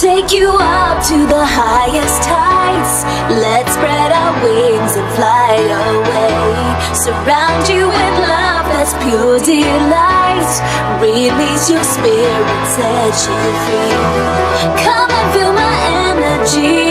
take you up to the highest heights. Let's spread our wings and fly away. Surround you with love that's pure delight. Release your spirit, set you free. Come and feel my energy.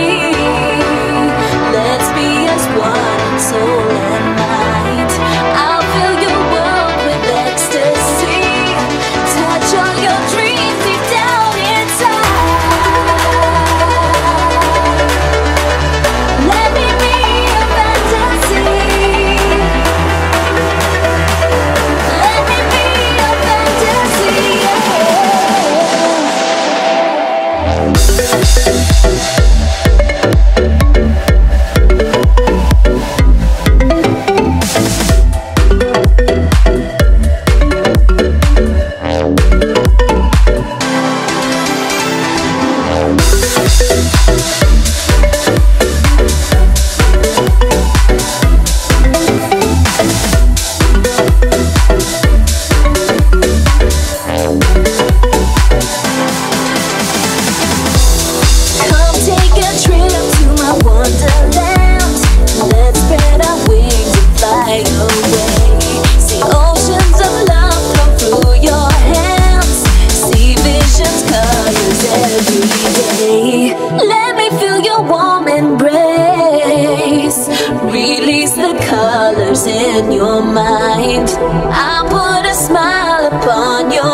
Release the colors in your mind. I'll put a smile upon your